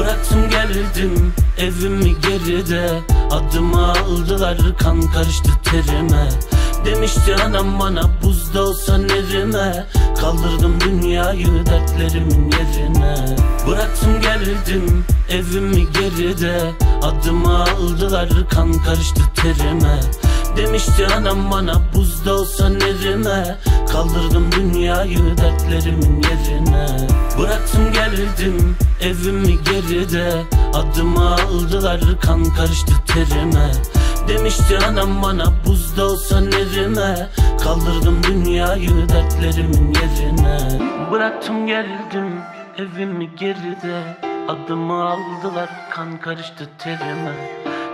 Bıraktım geldim evimi geride. Adımı aldılar kan karıştı terime. Demişti anam bana buzda olsan erime Kaldırdım dünyayı dertlerimin yerine. Bıraktım geldim evimi geride. Adımı aldılar kan karıştı terime. Demişti anam bana buzda olsan erime Kaldırdım dünyayı dertlerimin yerine. Bıraktım geldim evimi geride. Adımı aldılar kan karıştı terime. Demişti anam bana buzda olsan erime Kaldırdım dünyayı dertlerimin yerine. Bıraktım geldim evimi geride. Adımı aldılar kan karıştı terime.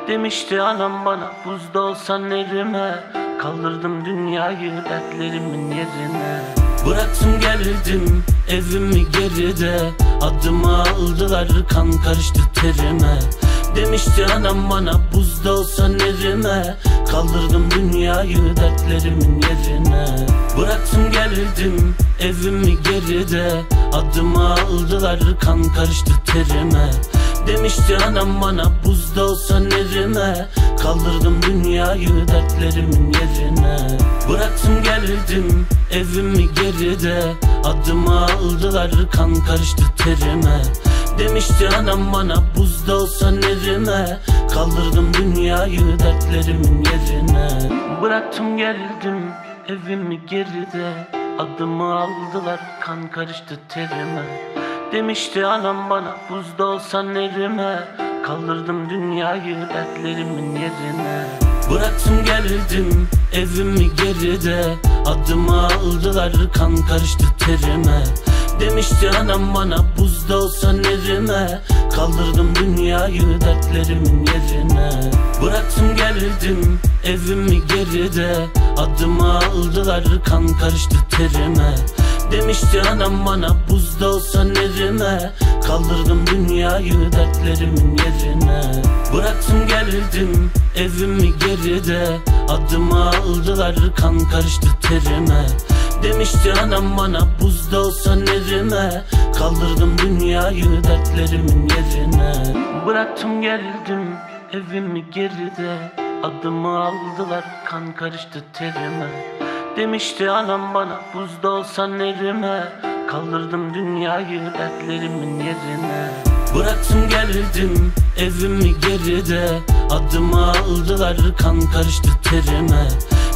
Demişti anam bana buzda olsan erime Kaldırdım dünyayı dertlerimin yerine. Bıraktım geldim evimi geride. Adımı aldılar kan karıştı terime. Demişti anam bana buzda olsan erime Kaldırdım dünyayı dertlerimin yerine. Bıraktım geldim evimi geride. Adımı aldılar kan karıştı terime. Demişti anam bana buzda olsan erime Kaldırdım dünyayı dertlerimin yerine. Bıraktım geldim evimi geride. Adımı aldılar kan karıştı terime. Demişti anam bana buzda olsan erime Kaldırdım dünyayı dertlerimin yerine. Bıraktım geldim evimi geride. Adımı aldılar kan karıştı terime. Demişti anam bana buzda olsan erime Kaldırdım dünyayı dertlerimin yerine. Bıraktım geldim evimi geride. Adımı aldılar kan karıştı terime. Demişti anam bana buzda olsan erime Kaldırdım dünyayı dertlerimin yerine. Bıraktım geldim evimi geride. Adımı aldılar kan karıştı terime Demişti anam bana buzda olsan erime Kaldırdım dünyayı dertlerimin yerine. Bıraktım geldim evimi geride. Adımı aldılar kan karıştı terime. Demişti anam bana buzda olsan erime Kaldırdım dünyayı dertlerimin yerine. Bıraktım geldim evimi geride. Adımı aldılar kan karıştı terime Demişti anam bana buzda olsan erime Kaldırdım dünyayı dertlerimin yerine. Bıraktım geldim evimi geride Adımı aldılar kan karıştı terime.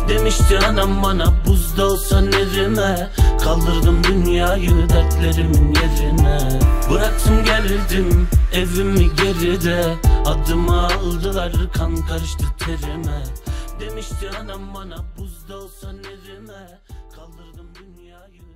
Demişti anam bana buzda olsan erime Kaldırdım dünyayı dertlerimin yerine. Bıraktım geldim evimi geride Adımı aldılar kan karıştı terime Demişti anam bana. Buzda olsan erime Kaldırdım dünyayı